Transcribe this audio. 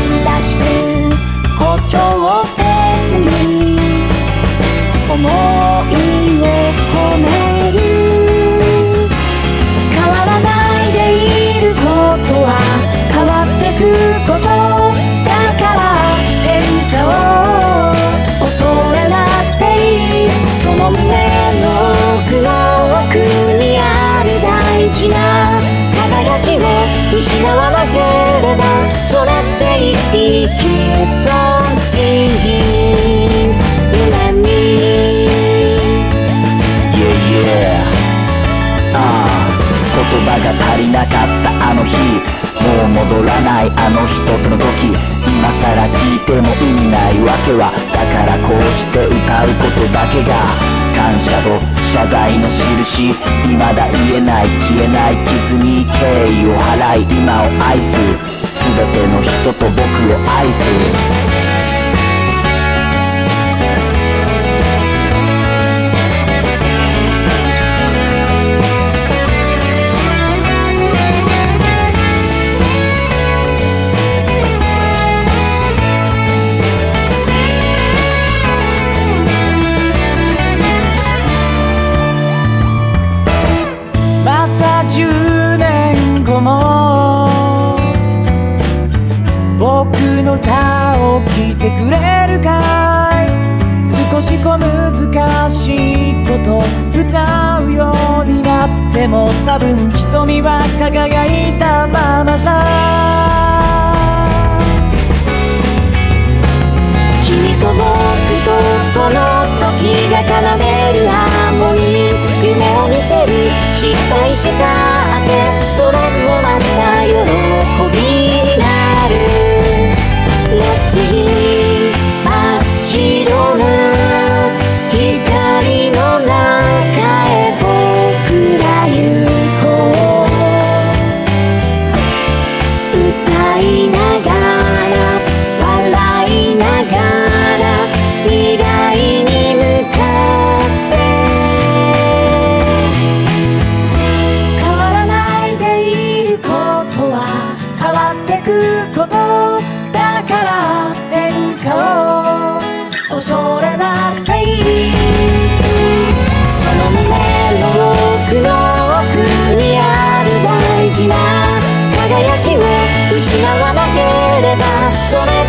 分らしく誇張せずに思いを込める変わらないでいることは変わってくことだから変化を恐れなくていいその胸の奥の奥にある大事な輝きを失わなければそれ葉が足りなかったあの日もう戻らないあの人との時今さら聞いても意味ないわけはだからこうして歌うことだけが感謝と謝罪の印未だ言えない消えない傷に敬意を払い今を愛す僕をでも多分瞳は輝いたままさ。君と僕とこの時が奏でるハーモニー。夢を見せる失敗した。だから変化を恐れなくていい。その胸の奥の奥にある大事な輝きを失わなければそれ